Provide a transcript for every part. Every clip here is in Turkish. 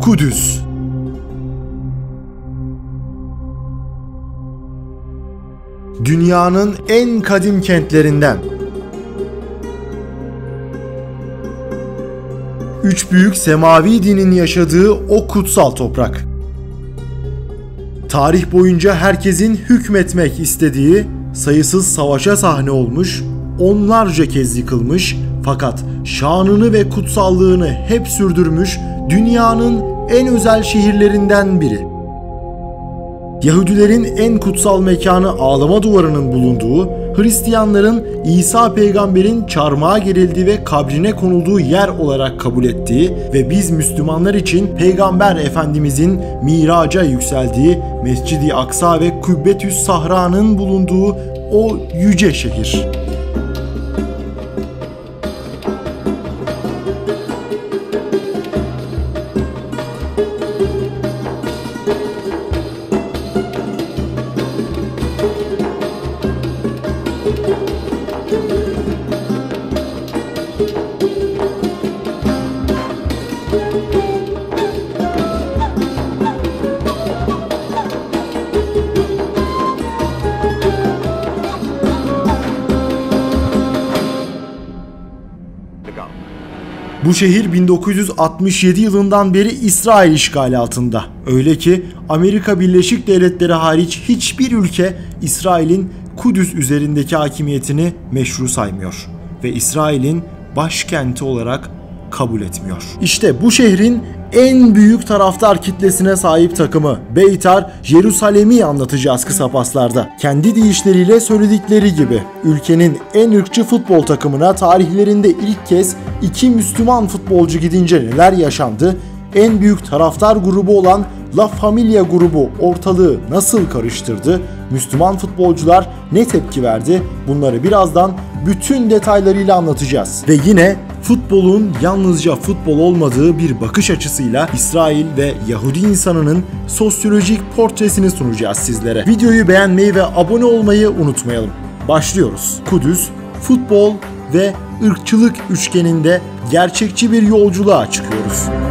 Kudüs Dünyanın en kadim kentlerinden Üç büyük semavi dinin yaşadığı o kutsal toprak. Tarih boyunca herkesin hükmetmek istediği sayısız savaşa sahne olmuş, onlarca kez yıkılmış fakat şanını ve kutsallığını hep sürdürmüş dünyanın en özel şehirlerinden biri. Yahudilerin en kutsal mekanı ağlama duvarının bulunduğu, Hristiyanların İsa peygamberin çarmıha gerildiği ve kabrine konulduğu yer olarak kabul ettiği ve biz Müslümanlar için Peygamber Efendimizin miraca yükseldiği Mescidi Aksa ve Kübbetüs Sahra'nın bulunduğu o yüce şehir. Bu şehir 1967 yılından beri İsrail işgali altında. Öyle ki Amerika Birleşik Devletleri hariç hiçbir ülke İsrail'in Kudüs üzerindeki hakimiyetini meşru saymıyor ve İsrail'in başkenti olarak kabul etmiyor. İşte bu şehrin en büyük taraftar kitlesine sahip takımı Beytar Jerusalem'i anlatacağız kısa paslarda. Kendi deyişleriyle söyledikleri gibi ülkenin en ırkçı futbol takımına tarihlerinde ilk kez iki Müslüman futbolcu gidince neler yaşandı? En büyük taraftar grubu olan La Familia grubu ortalığı nasıl karıştırdı? Müslüman futbolcular ne tepki verdi? Bunları birazdan bütün detaylarıyla anlatacağız. Ve yine futbolun yalnızca futbol olmadığı bir bakış açısıyla İsrail ve Yahudi insanının sosyolojik portresini sunacağız sizlere. Videoyu beğenmeyi ve abone olmayı unutmayalım. Başlıyoruz. Kudüs, futbol ve ırkçılık üçgeninde gerçekçi bir yolculuğa çıkıyoruz.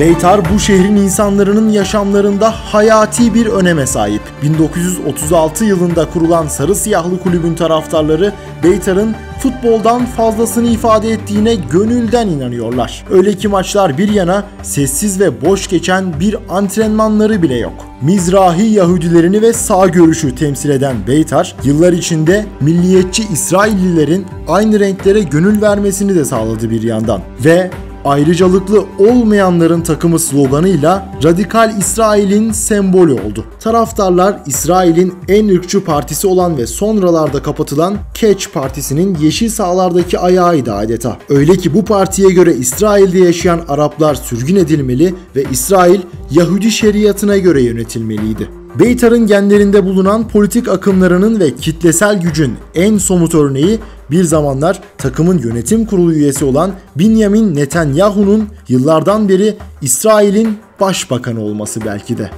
'Beytar' bu şehrin insanların yaşamlarında hayati bir öneme sahip. 1936 yılında kurulan Sarı Siyahlı Kulübün taraftarları Beytar'ın futboldan fazlasını ifade ettiğine gönülden inanıyorlar. Öyle ki maçlar bir yana sessiz ve boş geçen bir antrenmanları bile yok. Mizrahi Yahudilerini ve sağ görüşü temsil eden Beytar, yıllar içinde milliyetçi İsraillilerin aynı renklere gönül vermesini de sağladı bir yandan. Ve ayrıcalıklı olmayanların takımı sloganıyla radikal İsrail'in sembolü oldu. Taraftarlar İsrail'in en ırkçı partisi olan ve sonralarda kapatılan Catch Partisi'nin yeşil sahalardaki ayağıydı adeta. Öyle ki bu partiye göre İsrail'de yaşayan Araplar sürgün edilmeli ve İsrail Yahudi şeriatına göre yönetilmeliydi. Beytar'ın genlerinde bulunan politik akımlarının ve kitlesel gücün en somut örneği bir zamanlar takımın yönetim kurulu üyesi olan Benjamin Netanyahu'nun yıllardan beri İsrail'in başbakanı olması belki de.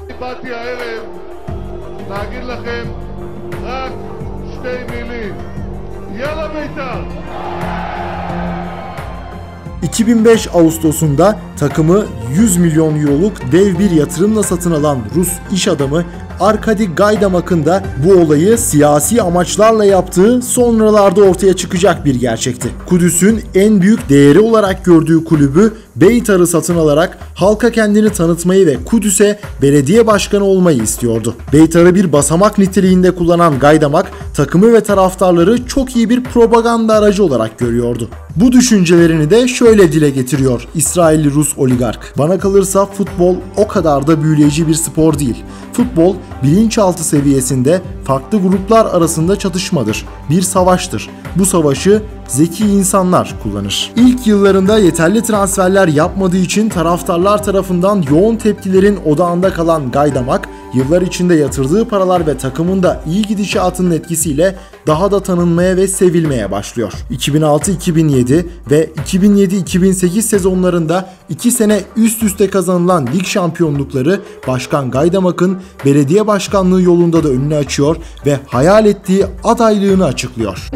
2005 Ağustos'unda takımı 100 milyon euroluk dev bir yatırımla satın alan Rus iş adamı Arkadi Gaydamak'ın da bu olayı siyasi amaçlarla yaptığı sonralarda ortaya çıkacak bir gerçekti. Kudüs'ün en büyük değeri olarak gördüğü kulübü Beytar'ı satın alarak halka kendini tanıtmayı ve Kudüs'e belediye başkanı olmayı istiyordu. Beytar'ı bir basamak niteliğinde kullanan Gaydamak takımı ve taraftarları çok iyi bir propaganda aracı olarak görüyordu. Bu düşüncelerini de şöyle dile getiriyor İsrailli Rus oligark. Bana kalırsa futbol o kadar da büyüleyici bir spor değil. Futbol bilinçaltı seviyesinde farklı gruplar arasında çatışmadır. Bir savaştır. Bu savaşı zeki insanlar kullanır. İlk yıllarında yeterli transferler yapmadığı için taraftarlar tarafından yoğun tepkilerin odağında kalan Gaydamak yıllar içinde yatırdığı paralar ve takımın da iyi gidişatının etkisiyle daha da tanınmaya ve sevilmeye başlıyor. 2006-2007 ve 2007-2008 sezonlarında 2 sene üst üste kazanılan lig şampiyonlukları Başkan Gaydamak'ın belediye başkanlığı yolunda da önünü açıyor ve hayal ettiği adaylığını açıklıyor.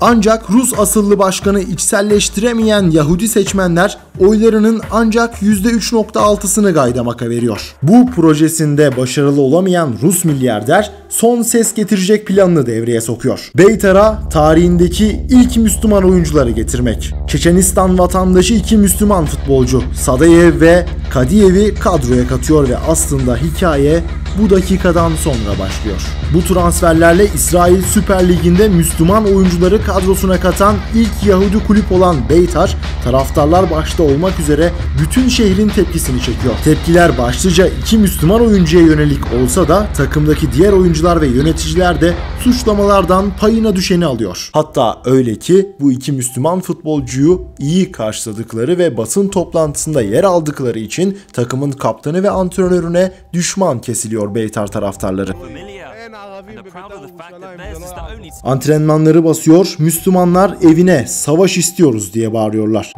Ancak Rus asıllı başkanı içselleştiremeyen Yahudi seçmenler oylarının ancak %3.6'sını Gaydamak'a veriyor. Bu projesinde başarılı olamayan Rus milyarder son ses getirecek planını devreye sokuyor. Beytar'a tarihindeki ilk Müslüman oyuncuları getirmek. Çeçenistan vatandaşı iki Müslüman futbolcu Sadayev ve Kadiyev'i kadroya katıyor ve aslında hikaye bu dakikadan sonra başlıyor. Bu transferlerle İsrail Süper Ligi'nde Müslüman oyuncuları kadrosuna katan ilk Yahudi kulüp olan Beytar, taraftarlar başta olmak üzere bütün şehrin tepkisini çekiyor. Tepkiler başlıca iki Müslüman oyuncuya yönelik olsa da takımdaki diğer oyuncular ve yöneticiler de suçlamalardan payına düşeni alıyor. Hatta öyle ki bu iki Müslüman futbolcuyu iyi karşıladıkları ve basın toplantısında yer aldıkları için takımın kaptanı ve antrenörüne düşman kesiliyor Beytar taraftarları. Antrenmanları basıyor, Müslümanlar evine savaş istiyoruz diye bağırıyorlar.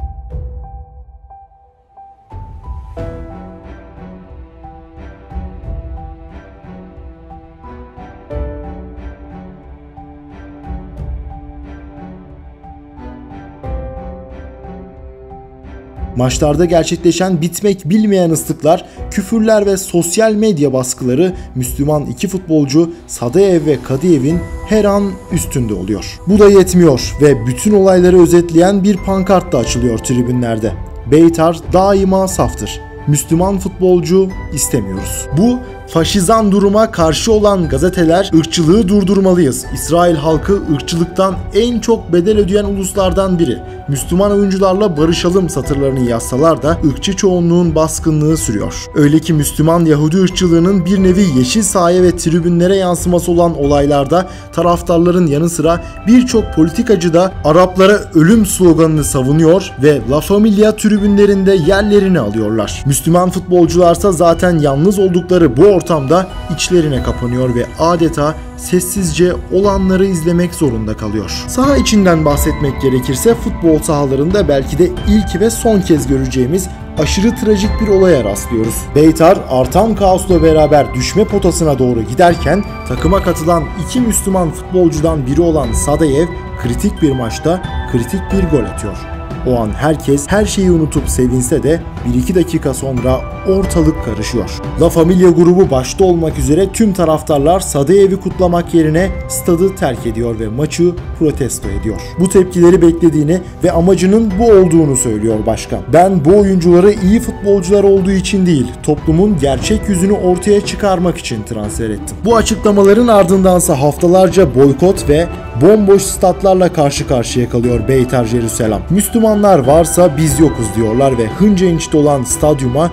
Maçlarda gerçekleşen bitmek bilmeyen ıslıklar, küfürler ve sosyal medya baskıları Müslüman iki futbolcu Sadeyev ve Kadiyev'in her an üstünde oluyor. Bu da yetmiyor ve bütün olayları özetleyen bir pankart da açılıyor tribünlerde. Beytar daima saftır. Müslüman futbolcu istemiyoruz. Bu faşizan duruma karşı olan gazeteler ırkçılığı durdurmalıyız. İsrail halkı ırkçılıktan en çok bedel ödeyen uluslardan biri. Müslüman oyuncularla barışalım satırlarını yazsalar da ırkçı çoğunluğun baskınlığı sürüyor. Öyle ki Müslüman Yahudi ırkçılığının bir nevi yeşil sahaya ve tribünlere yansıması olan olaylarda taraftarların yanı sıra birçok politikacı da Araplara ölüm sloganını savunuyor ve La Familia tribünlerinde yerlerini alıyorlar. Müslüman futbolcularsa zaten yalnız oldukları bu ortamda içlerine kapanıyor ve adeta sessizce olanları izlemek zorunda kalıyor. Saha içinden bahsetmek gerekirse futbol sahalarında belki de ilk ve son kez göreceğimiz aşırı trajik bir olaya rastlıyoruz. Beytar artan kaosla beraber düşme potasına doğru giderken takıma katılan iki Müslüman futbolcudan biri olan Sadayev kritik bir maçta kritik bir gol atıyor. O an herkes her şeyi unutup sevinse de 1-2 dakika sonra ortalık karışıyor. La Familia grubu başta olmak üzere tüm taraftarlar Sadeyev'i kutlamak yerine stadı terk ediyor ve maçı protesto ediyor. Bu tepkileri beklediğini ve amacının bu olduğunu söylüyor başkan. Ben bu oyuncuları iyi futbolcular olduğu için değil, toplumun gerçek yüzünü ortaya çıkarmak için transfer ettim. Bu açıklamaların ardındansa haftalarca boykot ve bomboş statlarla karşı karşıya kalıyor Beytar Jerusalem. Müslümanlar varsa biz yokuz diyorlar ve hınca inçte olan stadyuma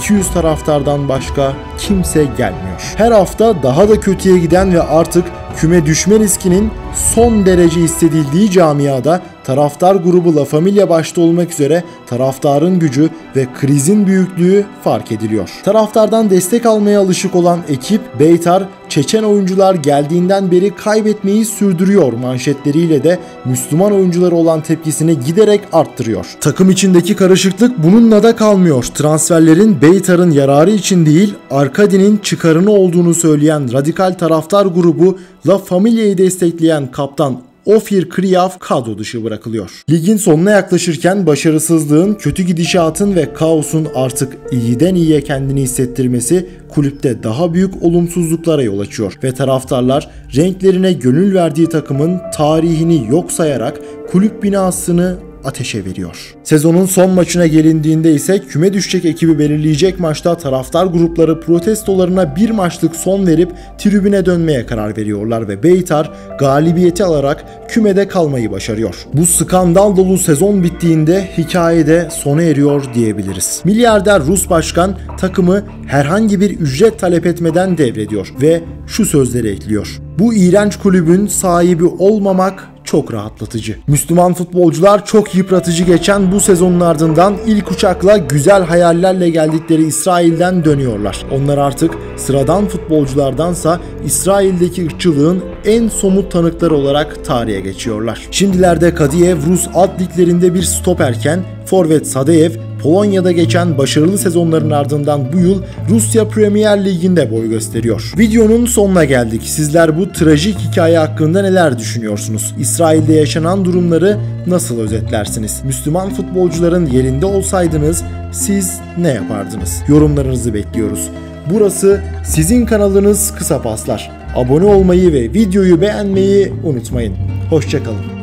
100-200 taraftardan başka kimse gelmiyor. Her hafta daha da kötüye giden ve artık küme düşme riskinin son derece hissedildiği camiada taraftar grubu La Familia başta olmak üzere taraftarın gücü ve krizin büyüklüğü fark ediliyor. Taraftardan destek almaya alışık olan ekip Beytar, Çeçen oyuncular geldiğinden beri kaybetmeyi sürdürüyor manşetleriyle de Müslüman oyuncuları olan tepkisini giderek arttırıyor. Takım içindeki karışıklık bununla da kalmıyor. Transferlerin Beytar'ın yararı için değil Arkadi'nin çıkarını olduğunu söyleyen radikal taraftar grubu La Familia'yı destekleyen kaptan Ofir Kriyav kadro dışı bırakılıyor. Ligin sonuna yaklaşırken başarısızlığın, kötü gidişatın ve kaosun artık iyiden iyiye kendini hissettirmesi kulüpte daha büyük olumsuzluklara yol açıyor ve taraftarlar renklerine gönül verdiği takımın tarihini yok sayarak kulüp binasını ateşe veriyor. Sezonun son maçına gelindiğinde ise küme düşecek ekibi belirleyecek maçta taraftar grupları protestolarına bir maçlık son verip tribüne dönmeye karar veriyorlar ve Beytar galibiyeti alarak kümede kalmayı başarıyor. Bu skandal dolu sezon bittiğinde hikaye de sona eriyor diyebiliriz. Milyarder Rus başkan takımı herhangi bir ücret talep etmeden devrediyor ve şu sözleri ekliyor. Bu iğrenç kulübün sahibi olmamak çok rahatlatıcı. Müslüman futbolcular çok yıpratıcı geçen bu sezonun ardından ilk uçakla güzel hayallerle geldikleri İsrail'den dönüyorlar. Onlar artık sıradan futbolculardansa İsrail'deki ırkçılığın en somut tanıkları olarak tarihe geçiyorlar. Şimdilerde Kadiyev Rus alt liglerinde bir stoperken Forvet Sadeyev Polonya'da geçen başarılı sezonların ardından bu yıl Rusya Premier Ligi'nde boy gösteriyor. Videonun sonuna geldik. Sizler bu trajik hikaye hakkında neler düşünüyorsunuz? İsrail'de yaşanan durumları nasıl özetlersiniz? Müslüman futbolcuların yerinde olsaydınız siz ne yapardınız? Yorumlarınızı bekliyoruz. Burası sizin kanalınız Kısa Paslar. Abone olmayı ve videoyu beğenmeyi unutmayın. Hoşçakalın.